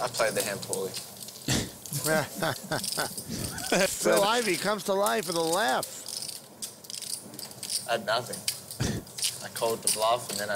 I played the hemp poorly. Phil Ivey comes to life with a laugh. I had nothing. I called the bluff and then I